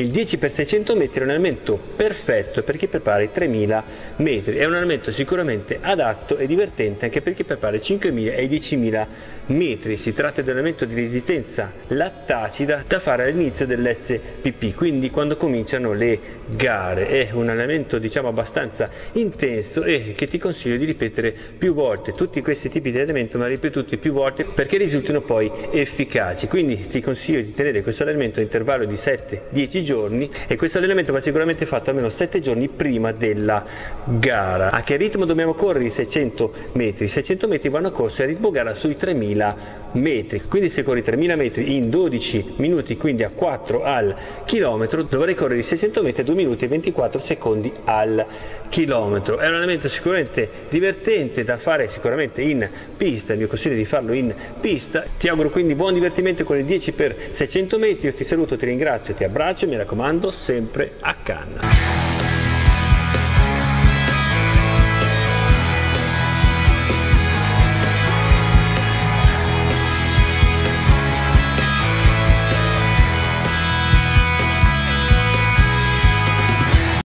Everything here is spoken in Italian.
Il 10x600 metri è un allenamento perfetto per chi prepara i 3000 metri, è un allenamento sicuramente adatto e divertente anche per chi prepara i 5000 e i 10.000 metri. Si tratta di un allenamento di resistenza lattacida da fare all'inizio dell'SPP, quindi quando cominciano le gare. È un allenamento diciamo abbastanza intenso e che ti consiglio di ripetere più volte. Tutti questi tipi di allenamento ma ripetuti più volte perché risultino poi efficaci. Quindi ti consiglio di tenere questo allenamento a intervallo di 7-10 giorni e questo allenamento va sicuramente fatto almeno 7 giorni prima della gara. A che ritmo dobbiamo correre i 600 metri? I 600 metri vanno corsi a ritmo gara sui 3000 metri. Quindi se corri 3000 metri in 12 minuti, quindi a 4 al chilometro, dovrai correre i 600 metri a 2 minuti e 24 secondi al chilometro. È un allenamento sicuramente divertente da fare sicuramente in pista, il mio consiglio è di farlo in pista. Ti auguro quindi buon divertimento con il 10 x 600 metri, io ti saluto, ti ringrazio, ti abbraccio e mi raccomando sempre a canna.